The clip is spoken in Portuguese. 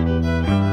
Música